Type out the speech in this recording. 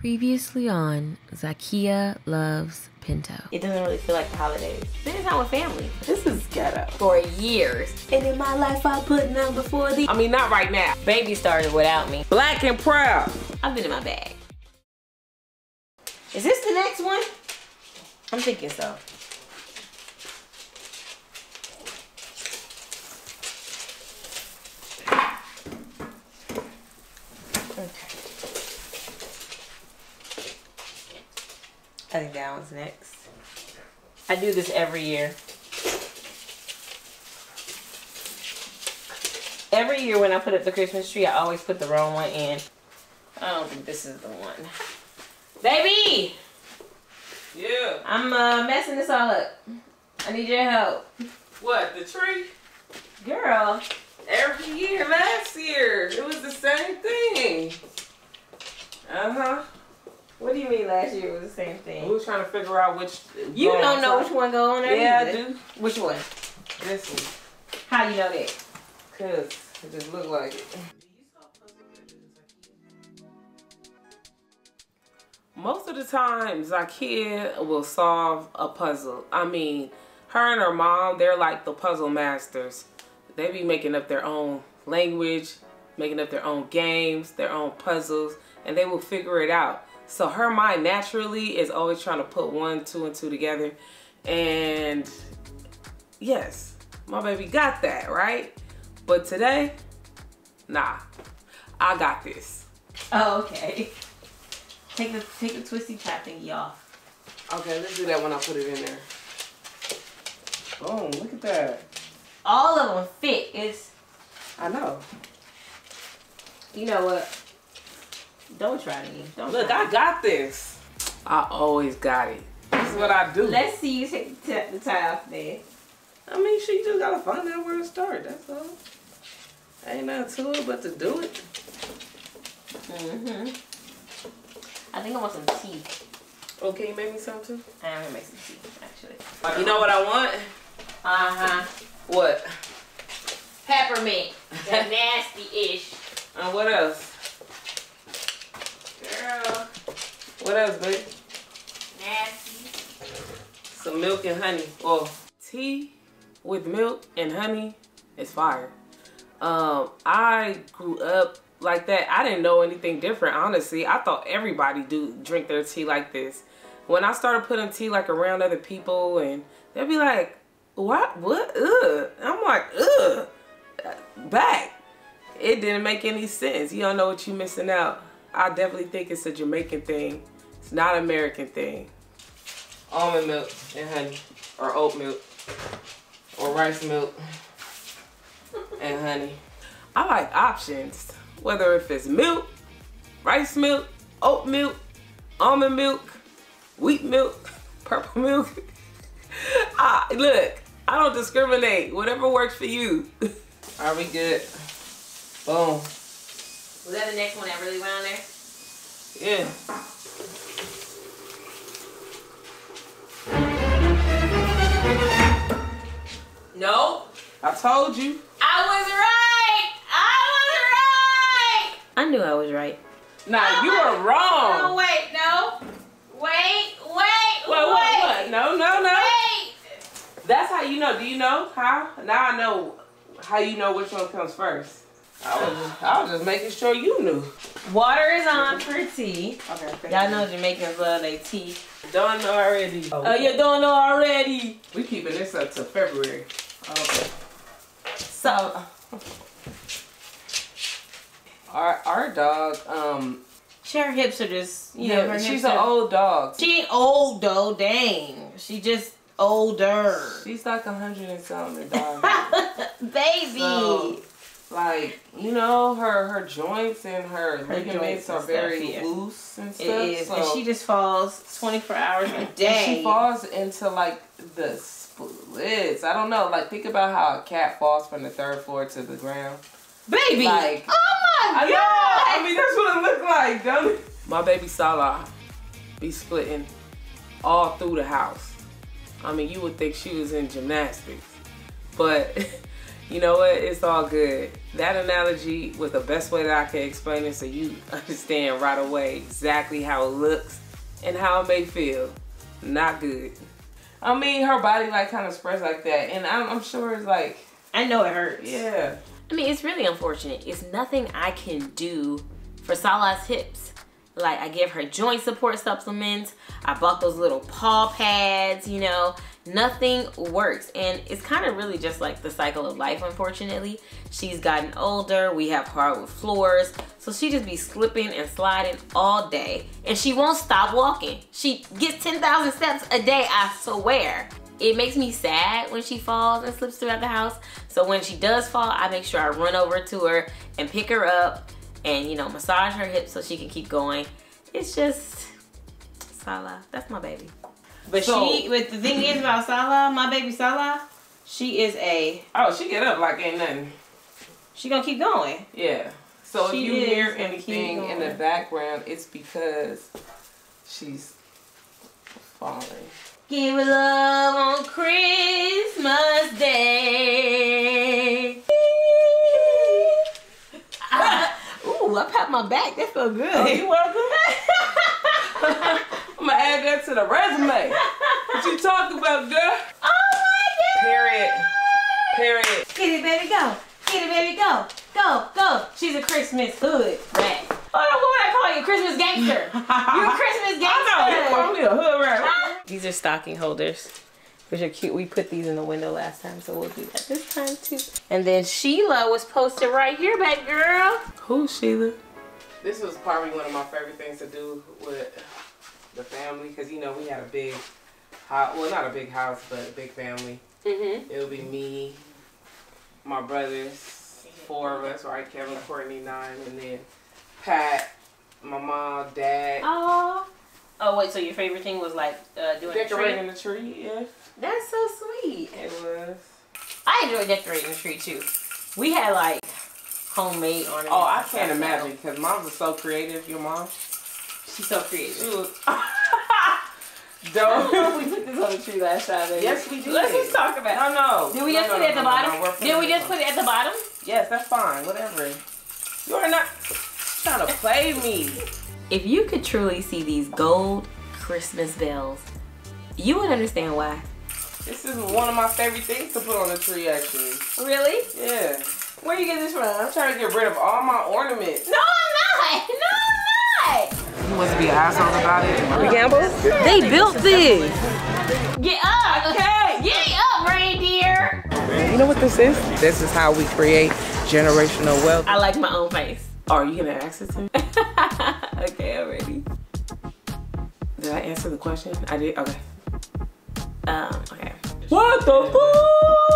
Previously on Zakiya Loves Pinto. It doesn't really feel like the holidays. Spending time with family This is ghetto. for years. And in my life, I put none before the. I mean, not right now. Baby started without me. Black and proud. I've been in my bag. Is this the next one? I'm thinking so. I think that one's next. I do this every year. Every year when I put up the Christmas tree, I always put the wrong one in. I don't think this is the one. Baby! Yeah. I'm uh, messing this all up. I need your help. What, the tree? Girl, Every year, last year, it was the same thing. Uh-huh. What do you mean last year was the same thing? We was trying to figure out which. You don't know which one go on there Yeah, I do. Which one? This one. How you know that? Cause it just looked like it. Most of the time, Zakiya will solve a puzzle. I mean, her and her mom, they're like the puzzle masters. They be making up their own language, making up their own games, their own puzzles, and they will figure it out. So her mind naturally is always trying to put one, two, and two together. And yes, my baby got that, right? But today, nah, I got this. Oh, okay. Take the take the twisty trap thingy off. Okay, let's do that when I put it in there. Boom, look at that. All of them fit. It's I know. you know what? Don't try me. Don't Look, try I got this. I always got it. This is what I do. Let's see you take the t- tie off there. I mean, she just gotta find out where to start. That's all. Ain't nothing to it but to do it. Mm-hmm. I think I want some tea. Okay, you make me some too? I'm gonna make some tea, actually. You know what I want? Uh-huh. What? Peppermint. That nasty-ish. And what else? Girl. What else, baby? Nasty. Some milk and honey. Well, tea with milk and honey is fire. Um, I grew up like that. I didn't know anything different, honestly. I thought everybody do drink their tea like this. When I started putting tea like around other people and they'd be like, what? What? Ugh. I'm like, ugh. Back. It didn't make any sense. You don't know what you're missing out. I definitely think it's a Jamaican thing. It's not an American thing almond milk and honey, or oat milk, or rice milk and honey. I like options, whether if it's milk, rice milk, oat milk, almond milk, wheat milk, purple milk. I, look, I don't discriminate. Whatever works for you. Are we good? Boom. Was that the next one that really went on there? Yeah. No. I told you. I was right. I was right. I knew I was right. Nah, you were Oh, wrong. wait, no. Wait, wait, What, what, what? No, no, no. Wait. That's how you know. Do you know how? Now I know how you know which one comes first. I was just, I was just making sure you knew. Water is on for tea. Okay. Y'all know Jamaicans love their tea. Done already. Oh, you don't know already. We keeping this up to February. Okay. So, Our our dog, um, her hips are just, you know, yeah, her she's an old dog. She ain't old though, dang. She just older. She's like a hundred and something dog. Baby. So, like you know, her her joints and her, ligaments joints are very stuff, yeah. loose and stuff. it is. So and she just falls 24 hours a day. she falls into like the splits. I don't know. Like think about how a cat falls from the third floor to the ground. Baby. Like- oh my I know. I mean, that's what it looked like, don't it? My baby Salah be splitting all through the house. I mean, you would think she was in gymnastics, but You know what? It's all good. That analogy was the best way that I can explain it so you understand right away exactly how it looks and how it may feel. Not good. I mean, her body like kind of spreads like that, and I'm, I'm sure it's like, I know it hurts. yeah. I mean, it's really unfortunate. It's nothing I can do for Salah's hips. Like, I give her joint support supplements. I bought those little paw pads, you know. Nothing works. And it's kind of really just like the cycle of life, unfortunately. She's gotten older. We have hardwood floors. So she just be slipping and sliding all day. And she won't stop walking. She gets 10,000 steps a day, I swear it makes me sad when she falls and slips throughout the house. So when she does fall, I make sure I run over to her and pick her up and, you know, massage her hips so she can keep going. It's just, Salah, that's my baby. But So- she, but the thing is about Salah, my baby Salah, she is a, Oh, she get up like ain't nothing. she gonna keep going. Yeah. So She if you hear anything in the background, it's because she's falling. Give her love on Christmas Day. Ooh, I pat my back. That felt good. Oh, you welcome. I'm gonna add that to the resume. What you talking about, girl? Oh my god! Period. Period. Get it, baby, go. Get it, baby, go. Go, go. She's a Christmas hood rat. Oh, no, what would I call you? Christmas gangster. You're a Christmas gangster. I know. You call me a hood rat. These are stocking holders, which are cute. We put these in the window last time, so we'll do that this time too. And then Sheila was posted right here, baby girl. Who's Sheila? This was probably one of my favorite things to do with the family because you know we had a big house. Well, not a big house, but a big family. Mm-hmm. It would be me, my brothers, four of us, right? Kevin, Courtney, nine, and then Pat, my mom, dad. Oh. Oh wait, so your favorite thing was like uh, doing a Decorating tree? the tree, yeah. That's so sweet. It was. I enjoy decorating the tree too. We had like homemade ornaments. Oh, I can't imagine because moms are so creative. Your mom, She's so creative. she was. Don't. we put this on the tree last time. baby. Yes, we did. Let's just talk about. It. No, no. Did we No, just no, put it at the bottom? Did we just put it at the bottom? Yes, that's fine. Whatever. You are not trying to play me. If you could truly see these gold Christmas bells, you would understand why. This is one of my favorite things to put on the tree, actually. Really? Yeah. Where you get this from? I'm trying to get rid of all my ornaments. No, I'm not. No, I'm not. You must be an asshole about it. We gamble? They built this. Get up. Okay. Get up, reindeer. You know what this is? This is how we create generational wealth. I like my own face. Oh, are you gonna ask it to me? okay, I'm ready. Did I answer the question? I did. Okay. Um, okay. What the fuck?